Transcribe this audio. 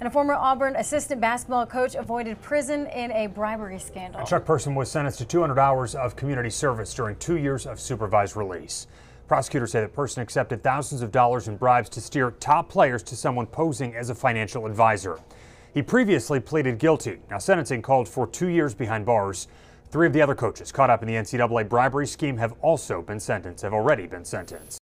And a former Auburn assistant basketball coach avoided prison in a bribery scandal. Chuck Person was sentenced to 200 hours of community service during two years of supervised release. Prosecutors say that Person accepted thousands of dollars in bribes to steer top players to someone posing as a financial advisor. He previously pleaded guilty. Now, sentencing called for two years behind bars. Three of the other coaches caught up in the NCAA bribery scheme have also been sentenced, have already been sentenced.